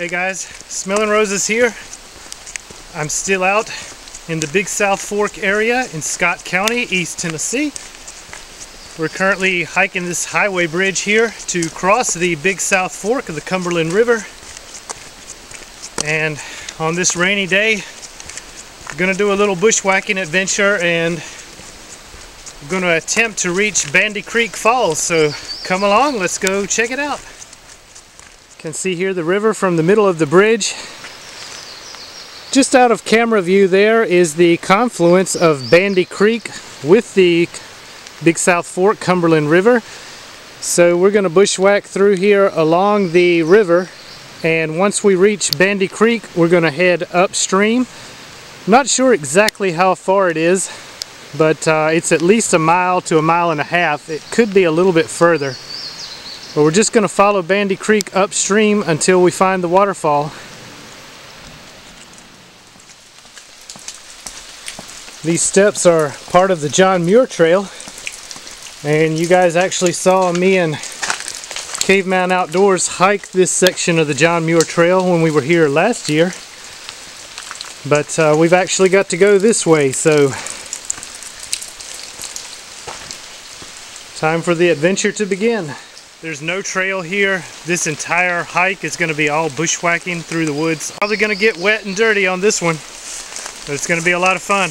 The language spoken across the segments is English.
Hey guys, Smell N Roses here. I'm still out in the Big South Fork area in Scott County, East Tennessee. We're currently hiking this highway bridge here to cross the Big South Fork of the Cumberland River. And on this rainy day, we're gonna do a little bushwhacking adventure and we're gonna attempt to reach Bandy Creek Falls. So come along, let's go check it out. Can see here the river from the middle of the bridge. Just out of camera view there is the confluence of Bandy Creek with the Big South Fork Cumberland River. So we're going to bushwhack through here along the river and once we reach Bandy Creek we're going to head upstream. Not sure exactly how far it is but uh, it's at least a mile to a mile and a half. It could be a little bit further. But we're just going to follow Bandy Creek upstream until we find the waterfall. These steps are part of the John Muir Trail and you guys actually saw me and Caveman Outdoors hike this section of the John Muir Trail when we were here last year but uh, we've actually got to go this way so time for the adventure to begin. There's no trail here. This entire hike is going to be all bushwhacking through the woods. Probably going to get wet and dirty on this one, but it's going to be a lot of fun.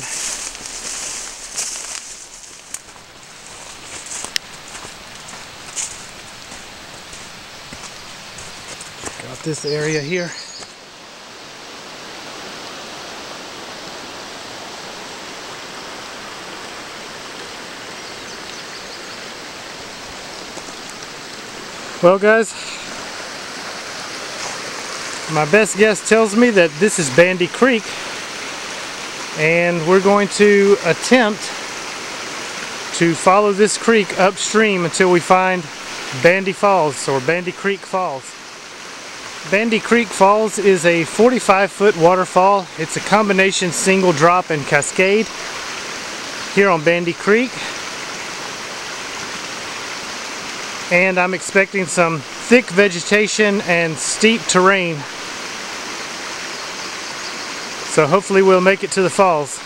Got this area here. Well guys, my best guess tells me that this is Bandy Creek and we're going to attempt to follow this creek upstream until we find Bandy Falls or Bandy Creek Falls. Bandy Creek Falls is a 45 foot waterfall. It's a combination single drop and cascade here on Bandy Creek and I'm expecting some thick vegetation and steep terrain. So hopefully we'll make it to the falls.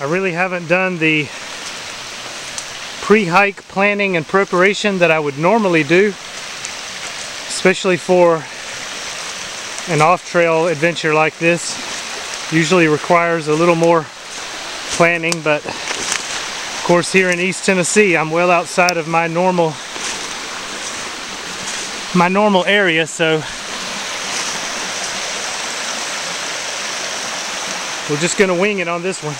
I really haven't done the pre-hike planning and preparation that I would normally do, especially for an off-trail adventure like this. Usually requires a little more planning, but course here in East Tennessee I'm well outside of my normal my normal area so we're just gonna wing it on this one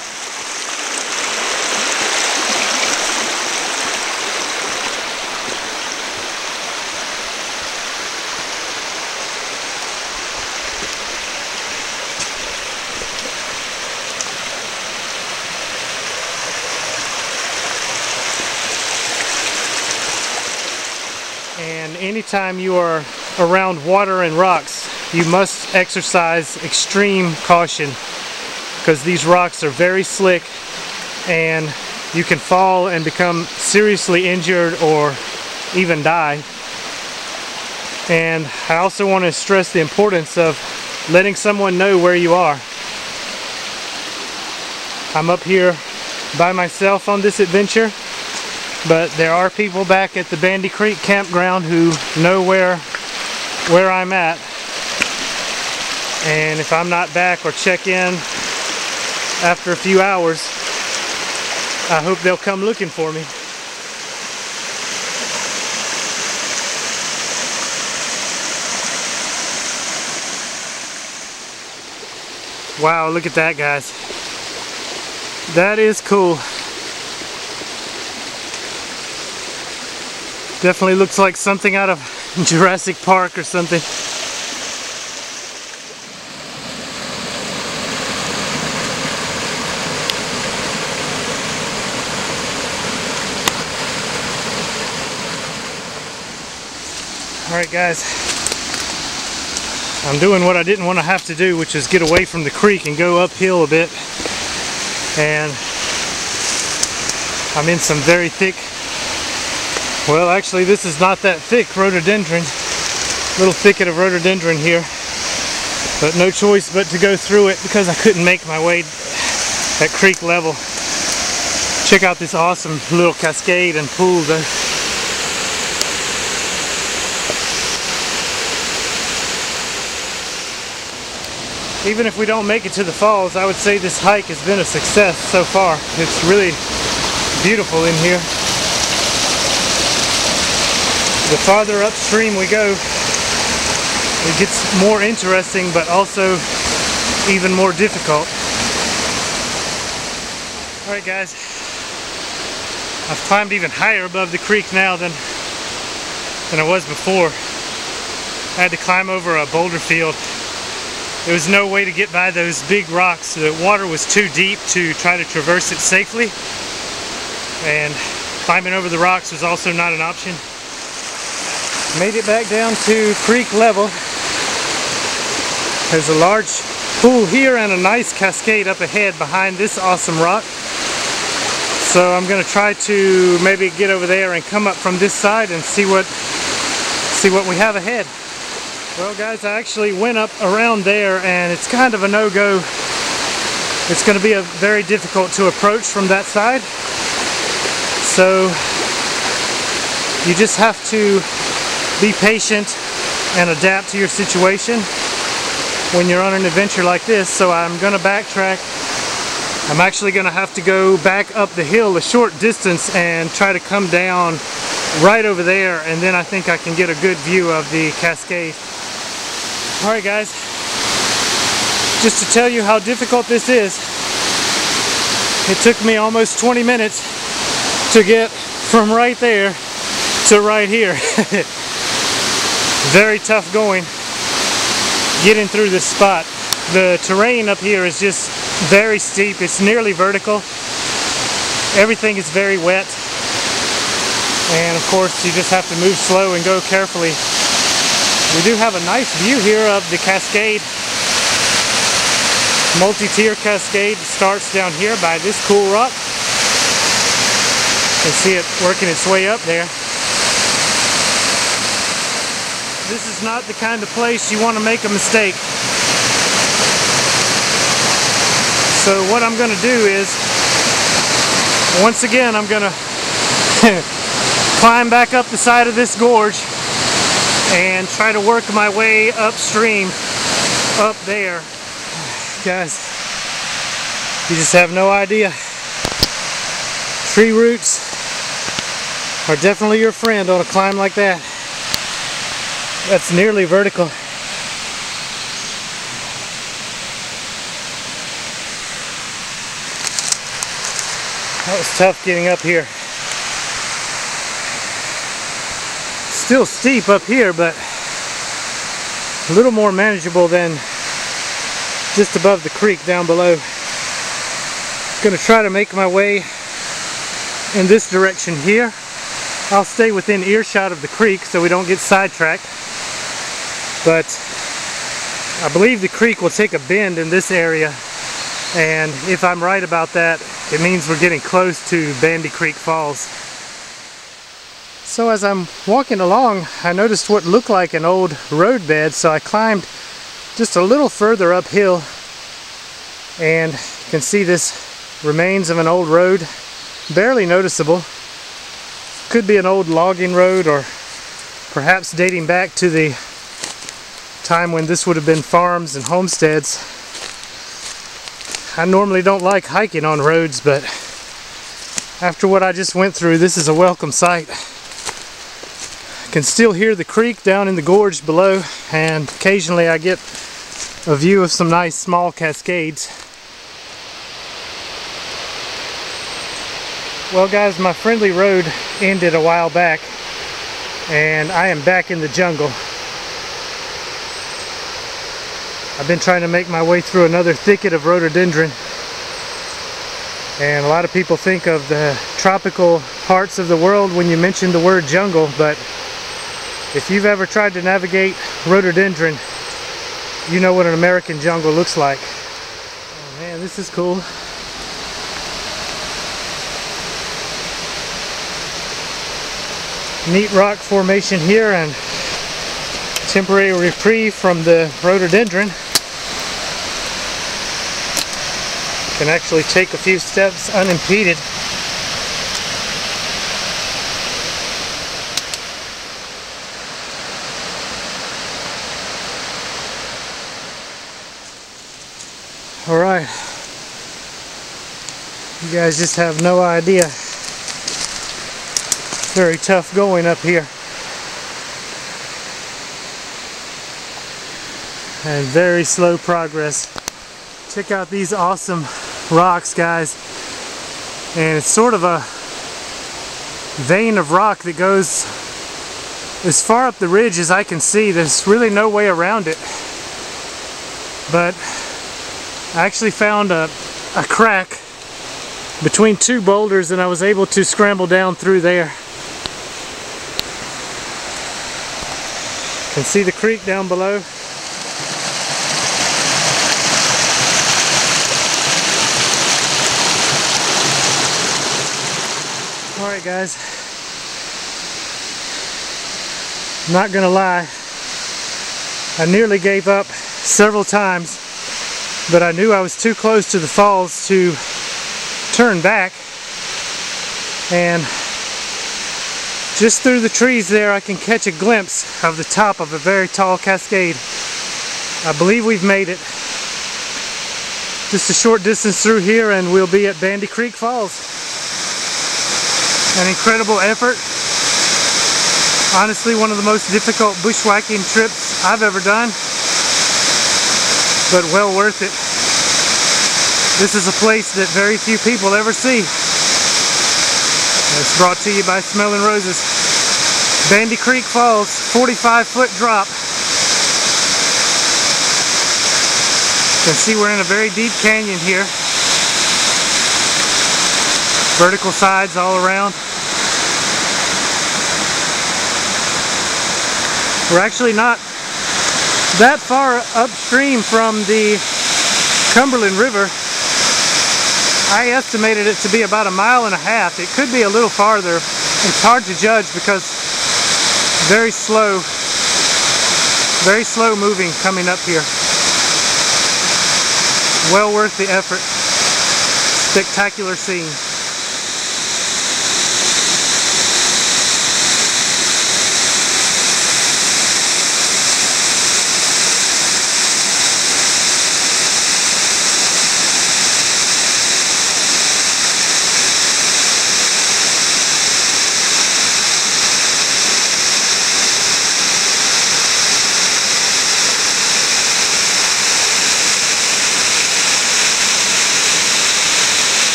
anytime you are around water and rocks you must exercise extreme caution because these rocks are very slick and you can fall and become seriously injured or even die. And I also want to stress the importance of letting someone know where you are. I'm up here by myself on this adventure but there are people back at the Bandy Creek campground who know where where I'm at. And if I'm not back or check in after a few hours I hope they'll come looking for me. Wow look at that guys. That is cool Definitely looks like something out of Jurassic Park or something. Alright guys, I'm doing what I didn't want to have to do, which is get away from the creek and go uphill a bit. And I'm in some very thick well, actually, this is not that thick rhododendron. Little thicket of rhododendron here. But no choice but to go through it because I couldn't make my way at creek level. Check out this awesome little cascade and pool though. Even if we don't make it to the falls, I would say this hike has been a success so far. It's really beautiful in here. The farther upstream we go, it gets more interesting but also even more difficult. Alright guys, I've climbed even higher above the creek now than, than I was before. I had to climb over a boulder field there was no way to get by those big rocks. The water was too deep to try to traverse it safely. And climbing over the rocks was also not an option. Made it back down to creek level. There's a large pool here and a nice cascade up ahead behind this awesome rock. So I'm going to try to maybe get over there and come up from this side and see what see what we have ahead. Well guys, I actually went up around there and it's kind of a no-go. It's going to be a very difficult to approach from that side. So you just have to be patient and adapt to your situation when you're on an adventure like this. So I'm going to backtrack. I'm actually going to have to go back up the hill a short distance and try to come down right over there and then I think I can get a good view of the cascade. Alright guys, just to tell you how difficult this is, it took me almost 20 minutes to get from right there to right here. Very tough going getting through this spot. The terrain up here is just very steep. It's nearly vertical. Everything is very wet. And of course you just have to move slow and go carefully we do have a nice view here of the cascade. Multi-tier cascade starts down here by this cool rock. You can see it working its way up there. This is not the kind of place you want to make a mistake. So what I'm going to do is, once again, I'm going to climb back up the side of this gorge and try to work my way upstream up there. Guys, you just have no idea. Tree roots are definitely your friend on a climb like that. That's nearly vertical. That was tough getting up here. still steep up here, but a little more manageable than just above the creek down below. Gonna try to make my way in this direction here. I'll stay within earshot of the creek so we don't get sidetracked. But I believe the creek will take a bend in this area and if I'm right about that, it means we're getting close to Bandy Creek Falls. So as I'm walking along, I noticed what looked like an old roadbed, so I climbed just a little further uphill and you can see this remains of an old road, barely noticeable. Could be an old logging road or perhaps dating back to the time when this would have been farms and homesteads. I normally don't like hiking on roads, but after what I just went through, this is a welcome sight can still hear the creek down in the gorge below and occasionally I get a view of some nice small cascades. Well guys, my friendly road ended a while back and I am back in the jungle. I've been trying to make my way through another thicket of rhododendron and a lot of people think of the tropical parts of the world when you mention the word jungle but if you've ever tried to navigate rhododendron, you know what an American jungle looks like. Oh man, this is cool. Neat rock formation here and temporary reprieve from the rhododendron. Can actually take a few steps unimpeded. All right. You guys just have no idea. Very tough going up here. And very slow progress. Check out these awesome rocks, guys. And it's sort of a vein of rock that goes as far up the ridge as I can see. There's really no way around it. But I actually found a, a crack between two boulders and I was able to scramble down through there. Can see the creek down below. Alright guys, I'm not gonna lie, I nearly gave up several times but I knew I was too close to the falls to turn back and just through the trees there I can catch a glimpse of the top of a very tall cascade. I believe we've made it. Just a short distance through here and we'll be at Bandy Creek Falls. An incredible effort. Honestly one of the most difficult bushwhacking trips I've ever done but well worth it. This is a place that very few people ever see. It's brought to you by Smell N Roses. Bandy Creek Falls, 45 foot drop. You can see we're in a very deep canyon here. Vertical sides all around. We're actually not that far upstream from the Cumberland River. I estimated it to be about a mile and a half. It could be a little farther. It's hard to judge because very slow, very slow moving coming up here. Well worth the effort. Spectacular scene.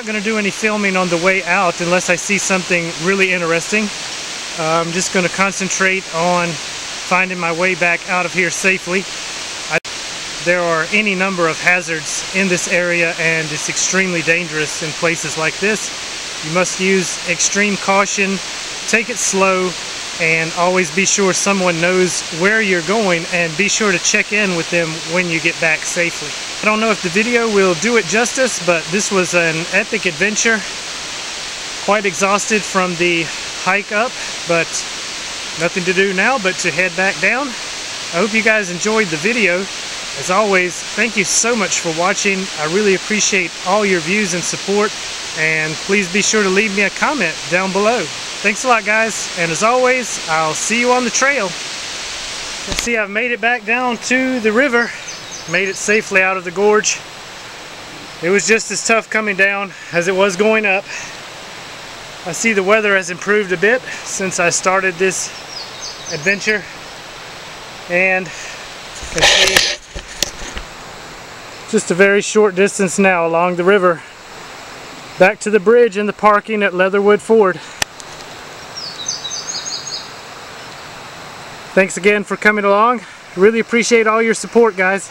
Not going to do any filming on the way out unless I see something really interesting. Uh, I'm just going to concentrate on finding my way back out of here safely. I, there are any number of hazards in this area and it's extremely dangerous in places like this. You must use extreme caution, take it slow, and always be sure someone knows where you're going and be sure to check in with them when you get back safely. I don't know if the video will do it justice, but this was an epic adventure. Quite exhausted from the hike up, but nothing to do now but to head back down. I hope you guys enjoyed the video. As always, thank you so much for watching. I really appreciate all your views and support, and please be sure to leave me a comment down below. Thanks a lot, guys, and as always, I'll see you on the trail. Let's see, I've made it back down to the river made it safely out of the gorge. It was just as tough coming down as it was going up. I see the weather has improved a bit since I started this adventure and just a very short distance now along the river back to the bridge and the parking at Leatherwood Ford. Thanks again for coming along. Really appreciate all your support guys.